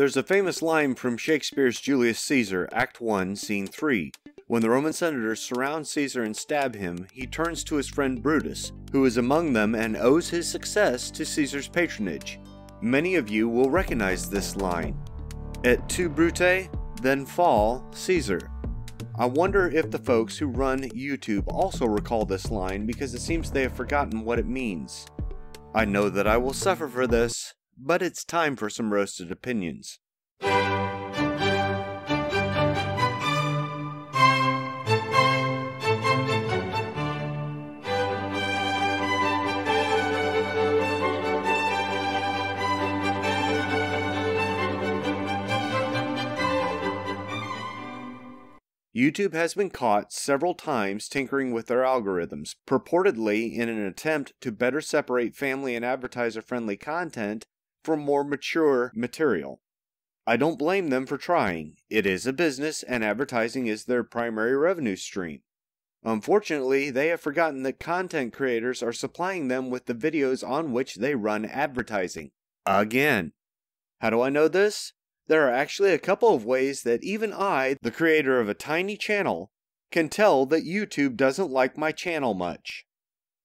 There's a famous line from Shakespeare's Julius Caesar, Act 1, Scene 3. When the Roman senators surround Caesar and stab him, he turns to his friend Brutus, who is among them and owes his success to Caesar's patronage. Many of you will recognize this line. Et tu Brute, then fall, Caesar. I wonder if the folks who run YouTube also recall this line because it seems they have forgotten what it means. I know that I will suffer for this, but it's time for some roasted opinions. YouTube has been caught several times tinkering with their algorithms, purportedly in an attempt to better separate family and advertiser friendly content from more mature material. I don't blame them for trying. It is a business, and advertising is their primary revenue stream. Unfortunately, they have forgotten that content creators are supplying them with the videos on which they run advertising. Again. How do I know this? There are actually a couple of ways that even I, the creator of a tiny channel, can tell that YouTube doesn't like my channel much.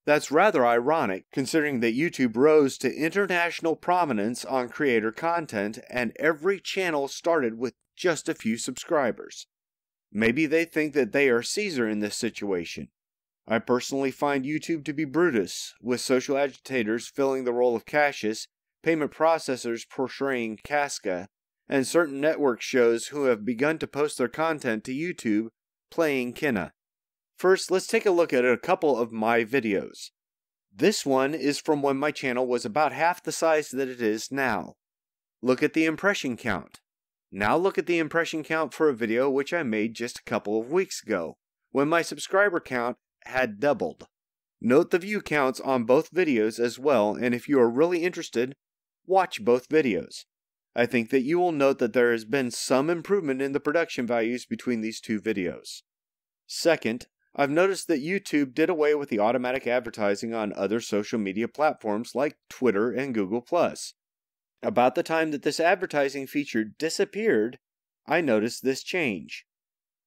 That's rather ironic, considering that YouTube rose to international prominence on creator content and every channel started with just a few subscribers. Maybe they think that they are Caesar in this situation. I personally find YouTube to be Brutus, with social agitators filling the role of Cassius, payment processors portraying Casca, and certain network shows who have begun to post their content to YouTube playing Cinna. First, let's take a look at a couple of my videos. This one is from when my channel was about half the size that it is now. Look at the impression count. Now look at the impression count for a video which I made just a couple of weeks ago, when my subscriber count had doubled. Note the view counts on both videos as well, and if you are really interested, watch both videos. I think that you will note that there has been some improvement in the production values between these two videos. Second, I've noticed that YouTube did away with the automatic advertising on other social media platforms like Twitter and Google+. About the time that this advertising feature disappeared, I noticed this change.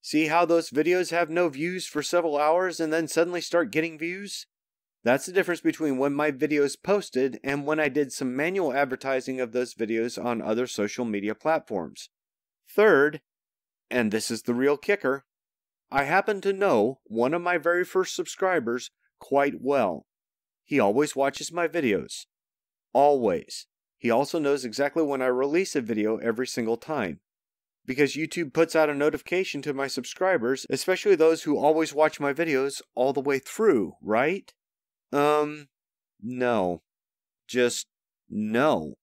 See how those videos have no views for several hours and then suddenly start getting views? That's the difference between when my videos posted and when I did some manual advertising of those videos on other social media platforms. Third, and this is the real kicker, I happen to know one of my very first subscribers quite well. He always watches my videos. Always. He also knows exactly when I release a video every single time. Because YouTube puts out a notification to my subscribers, especially those who always watch my videos all the way through, right? Um, no. Just no.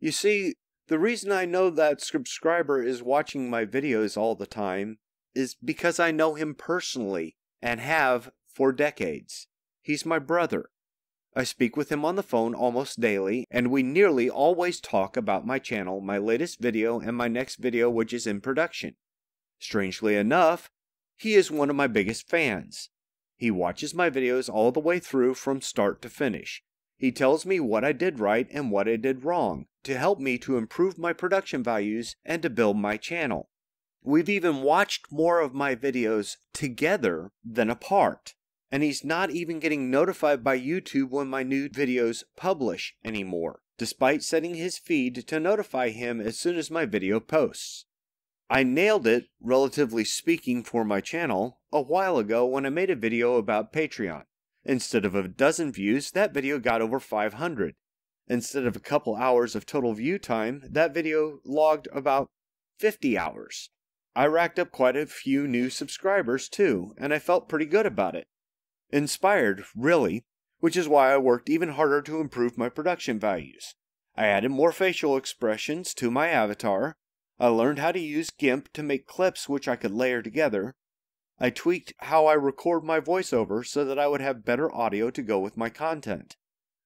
You see, the reason I know that subscriber is watching my videos all the time is because I know him personally and have for decades. He's my brother. I speak with him on the phone almost daily, and we nearly always talk about my channel, my latest video, and my next video, which is in production. Strangely enough, he is one of my biggest fans. He watches my videos all the way through from start to finish. He tells me what I did right and what I did wrong to help me to improve my production values and to build my channel. We've even watched more of my videos together than apart. And he's not even getting notified by YouTube when my new videos publish anymore, despite setting his feed to notify him as soon as my video posts. I nailed it, relatively speaking, for my channel a while ago when I made a video about Patreon. Instead of a dozen views, that video got over 500. Instead of a couple hours of total view time, that video logged about 50 hours. I racked up quite a few new subscribers too, and I felt pretty good about it. Inspired, really, which is why I worked even harder to improve my production values. I added more facial expressions to my avatar, I learned how to use GIMP to make clips which I could layer together. I tweaked how I record my voiceover so that I would have better audio to go with my content.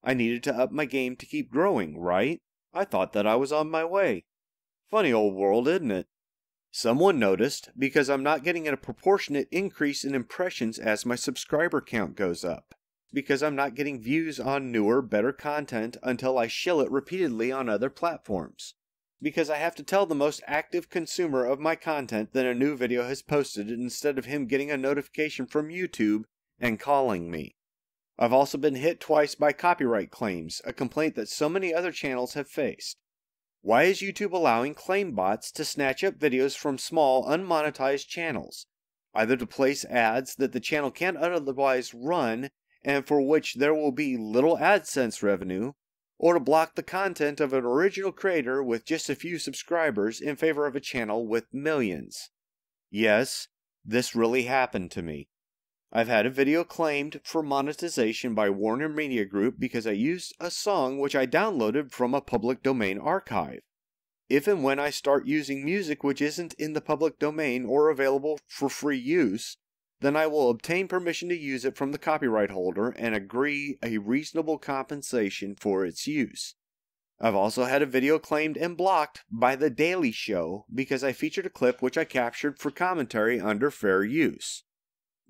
I needed to up my game to keep growing, right? I thought that I was on my way. Funny old world, isn't it? Someone noticed because I'm not getting a proportionate increase in impressions as my subscriber count goes up. Because I'm not getting views on newer, better content until I shill it repeatedly on other platforms. because I have to tell the most active consumer of my content that a new video has posted instead of him getting a notification from YouTube and calling me. I've also been hit twice by copyright claims, a complaint that so many other channels have faced. Why is YouTube allowing claim bots to snatch up videos from small, unmonetized channels, either to place ads that the channel can't otherwise run and for which there will be little AdSense revenue, or to block the content of an original creator with just a few subscribers in favor of a channel with millions. Yes, this really happened to me. I've had a video claimed for monetization by Warner Media Group because I used a song which I downloaded from a public domain archive. If and when I start using music which isn't in the public domain or available for free use, then I will obtain permission to use it from the copyright holder and agree a reasonable compensation for its use. I've also had a video claimed and blocked by The Daily Show because I featured a clip which I captured for commentary under fair use.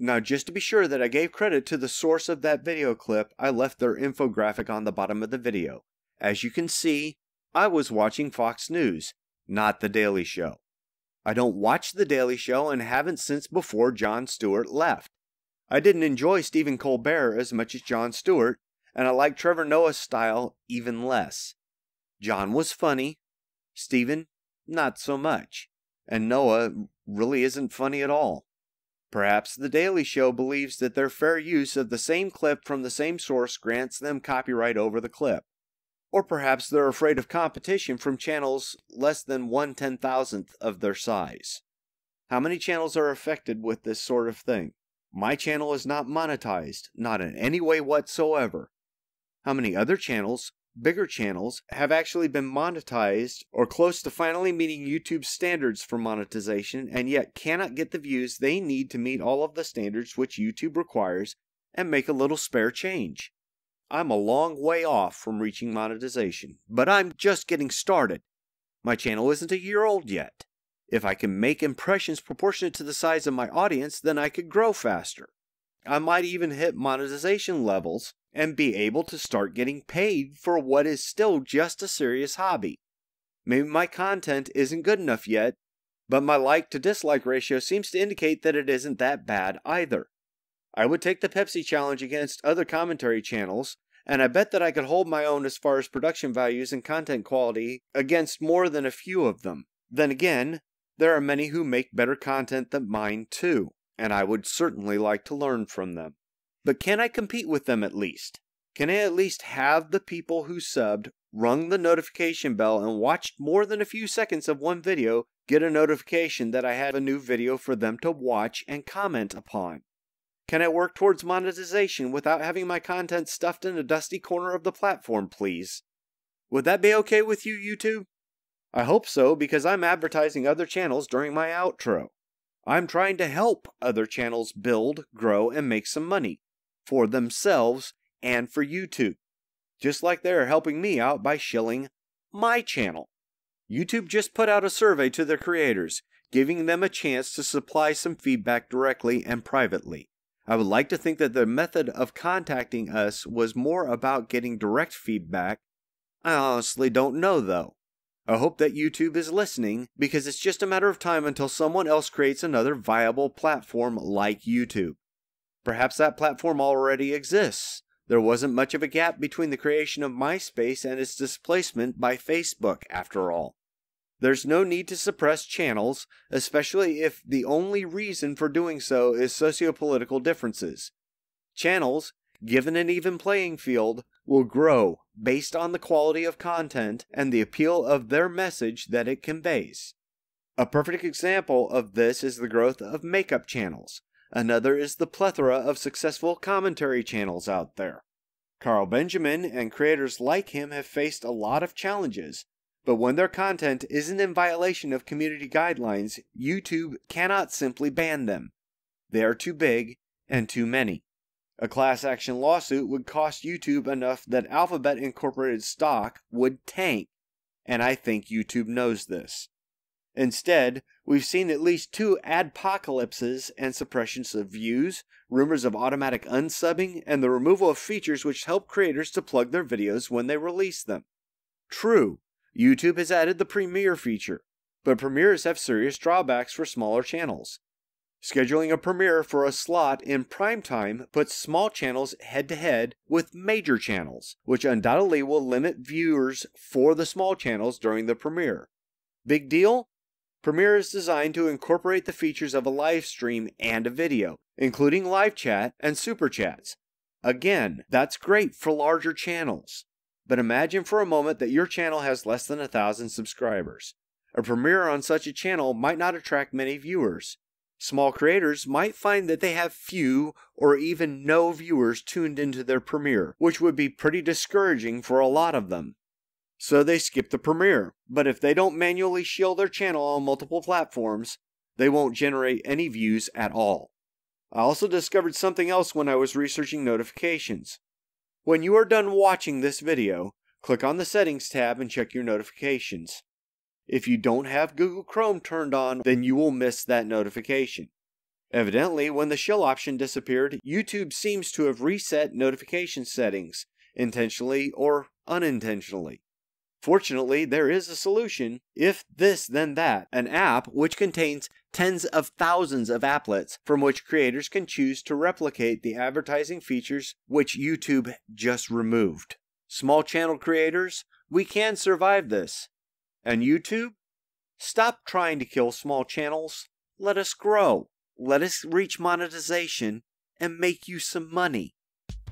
Now, just to be sure that I gave credit to the source of that video clip, I left their infographic on the bottom of the video. As you can see, I was watching Fox News, not The Daily Show. I don't watch The Daily Show and haven't since before Jon Stewart left. I didn't enjoy Stephen Colbert as much as Jon Stewart, and I like Trevor Noah's style even less. Jon was funny, Stephen, not so much, and Noah really isn't funny at all. Perhaps The Daily Show believes that their fair use of the same clip from the same source grants them copyright over the clip. Or perhaps they're afraid of competition from channels less than one ten thousandth of their size. How many channels are affected with this sort of thing? My channel is not monetized, not in any way whatsoever. How many other channels, bigger channels, have actually been monetized or close to finally meeting YouTube's standards for monetization and yet cannot get the views they need to meet all of the standards which YouTube requires and make a little spare change? I'm a long way off from reaching monetization, but I'm just getting started. My channel isn't a year old yet. If I can make impressions proportionate to the size of my audience, then I could grow faster. I might even hit monetization levels and be able to start getting paid for what is still just a serious hobby. Maybe my content isn't good enough yet, but my like to dislike ratio seems to indicate that it isn't that bad either. I would take the Pepsi challenge against other commentary channels, and I bet that I could hold my own as far as production values and content quality against more than a few of them. Then again, there are many who make better content than mine too, and I would certainly like to learn from them. But can I compete with them at least? Can I at least have the people who subbed, rung the notification bell, and watched more than a few seconds of one video get a notification that I had a new video for them to watch and comment upon? Can I work towards monetization without having my content stuffed in a dusty corner of the platform, please? Would that be okay with you, YouTube? I hope so because I'm advertising other channels during my outro. I'm trying to help other channels build, grow, and make some money for themselves and for YouTube, just like they're helping me out by shilling my channel. YouTube just put out a survey to their creators, giving them a chance to supply some feedback directly and privately. I would like to think that the method of contacting us was more about getting direct feedback. I honestly don't know though. I hope that YouTube is listening because it's just a matter of time until someone else creates another viable platform like YouTube. Perhaps that platform already exists. There wasn't much of a gap between the creation of MySpace and its displacement by Facebook, after all. There's no need to suppress channels, especially if the only reason for doing so is sociopolitical differences. Channels, given an even playing field, will grow based on the quality of content and the appeal of their message that it conveys. A perfect example of this is the growth of makeup channels. Another is the plethora of successful commentary channels out there. Carl Benjamin and creators like him have faced a lot of challenges, but when their content isn't in violation of community guidelines, YouTube cannot simply ban them. They are too big and too many. A class action lawsuit would cost YouTube enough that Alphabet Incorporated stock would tank, and I think YouTube knows this. Instead, we've seen at least two adpocalypses and suppressions of views, rumors of automatic unsubbing, and the removal of features which help creators to plug their videos when they release them. True, YouTube has added the Premiere feature, but premieres have serious drawbacks for smaller channels. Scheduling a premiere for a slot in prime time puts small channels head to head with major channels, which undoubtedly will limit viewers for the small channels during the premiere. Big deal? Premiere is designed to incorporate the features of a live stream and a video, including live chat and super chats. Again, that's great for larger channels. But imagine for a moment that your channel has less than a thousand subscribers. A premiere on such a channel might not attract many viewers. Small creators might find that they have few or even no viewers tuned into their premiere, which would be pretty discouraging for a lot of them. So they skip the premiere, but if they don't manually shield their channel on multiple platforms, they won't generate any views at all. I also discovered something else when I was researching notifications. When you are done watching this video, click on the Settings tab and check your notifications. If you don't have Google Chrome turned on, then you will miss that notification. Evidently, when the shield option disappeared, YouTube seems to have reset notification settings, intentionally or unintentionally. Fortunately, there is a solution. If this, then that, an app which contains tens of thousands of applets from which creators can choose to replicate the advertising features which YouTube just removed. Small channel creators, we can survive this. And YouTube? Stop trying to kill small channels. Let us grow. Let us reach monetization and make you some money.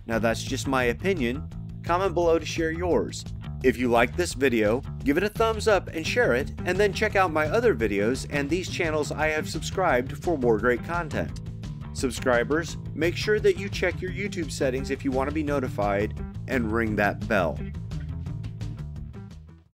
Now, that's just my opinion. Comment below to share yours. If you like this video, give it a thumbs up and share it, and then check out my other videos and these channels I have subscribed for more great content. Subscribers, make sure that you check your YouTube settings if you want to be notified and ring that bell.